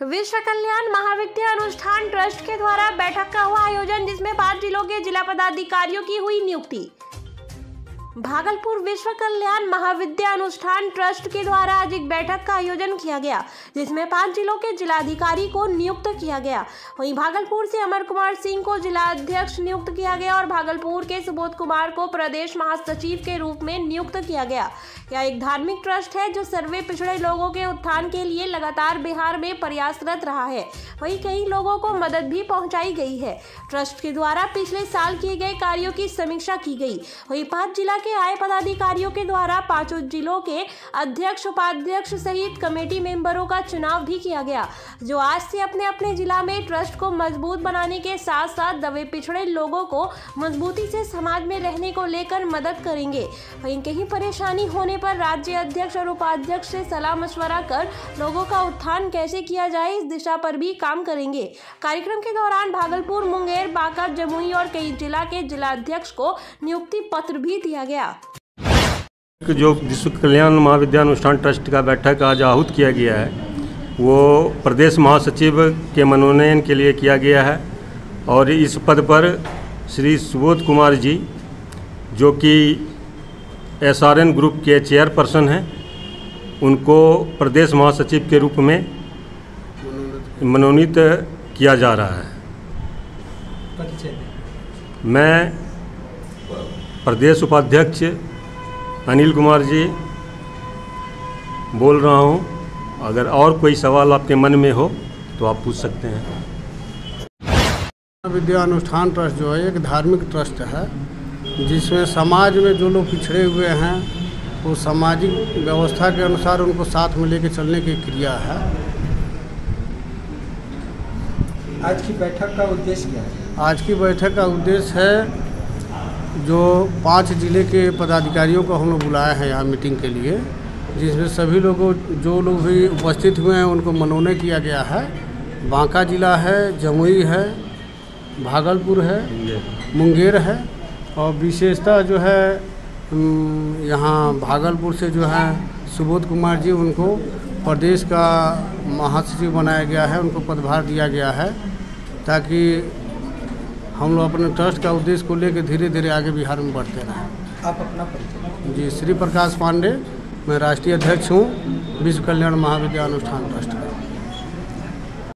विश्व कल्याण महाविद्या अनुष्ठान ट्रस्ट के द्वारा बैठक का हुआ आयोजन, जिसमें पाँच जिलों के जिला पदाधिकारियों की हुई नियुक्ति। भागलपुर विश्व कल्याण महाविद्या अनुष्ठान ट्रस्ट के द्वारा आज एक बैठक का आयोजन किया गया, जिसमें पाँच जिलों के जिलाधिकारी को नियुक्त किया गया। वहीं भागलपुर से अमर कुमार सिंह को जिला अध्यक्ष नियुक्त किया गया और भागलपुर के सुबोध कुमार को प्रदेश महासचिव के रूप में नियुक्त किया गया। यह एक धार्मिक ट्रस्ट है, जो सर्वे पिछड़े लोगों के उत्थान के लिए लगातार बिहार में प्रयासरत रहा है। वहीं कई लोगों को मदद भी पहुंचाई गई है। ट्रस्ट के द्वारा पिछले साल किए गए कार्यों की समीक्षा की गई। वहीं पाँच जिला के आए पदाधिकारियों के द्वारा पाँचों जिलों के अध्यक्ष, उपाध्यक्ष सहित कमेटी मेंबरों का चुनाव भी किया गया, जो आज से अपने अपने जिला में ट्रस्ट को मज़बूत बनाने के साथ साथ दबे पिछड़े लोगों को मजबूती से समाज में रहने को लेकर मदद करेंगे। कहीं परेशानी होने पर राज्य अध्यक्ष और उपाध्यक्ष से सलाह मशवरा कर लोगों का उत्थान कैसे किया जाए, इस दिशा पर भी काम करेंगे। कार्यक्रम के दौरान भागलपुर, मुंगेर, बांका, जमुई और कई जिला के जिलाध्यक्ष को नियुक्ति पत्र भी दिया गया। जो विश्व कल्याण महाविद्या अनुष्ठान ट्रस्ट का बैठक आज आहूत किया गया है वो प्रदेश महासचिव के मनोनयन के लिए किया गया है और इस पद पर श्री सुबोध कुमार जी जो कि एसआरएन ग्रुप के चेयरपर्सन हैं उनको प्रदेश महासचिव के रूप में मनोनीत किया जा रहा है। मैं प्रदेश उपाध्यक्ष अनिल कुमार जी बोल रहा हूँ अगर और कोई सवाल आपके मन में हो तो आप पूछ सकते हैं। विद्या अनुष्ठान ट्रस्ट जो है एक धार्मिक ट्रस्ट है जिसमें समाज में जो लोग पिछड़े हुए हैं वो सामाजिक व्यवस्था के अनुसार उनको साथ में लेके चलने की क्रिया है। आज की बैठक का उद्देश्य क्या है? आज की बैठक का उद्देश्य है जो पाँच ज़िले के पदाधिकारियों को हम लोग बुलाए हैं यहाँ मीटिंग के लिए, जिसमें सभी लोगों, जो लोग भी उपस्थित हुए हैं, उनको मनोनय किया गया है। बांका जिला है, जमुई है, भागलपुर है, मुंगेर है, और विशेषता जो है यहाँ भागलपुर से जो है, सुबोध कुमार जी, उनको प्रदेश का महासचिव बनाया गया है, उनको पदभार दिया गया है, ताकि हम लोग अपने ट्रस्ट का उद्देश्य को लेकर धीरे धीरे आगे बिहार में बढ़ते रहे। आप अपना परिचय। जी श्री प्रकाश पांडे मैं राष्ट्रीय अध्यक्ष हूँ विश्व कल्याण महाविद्यालय अनुष्ठान ट्रस्ट का।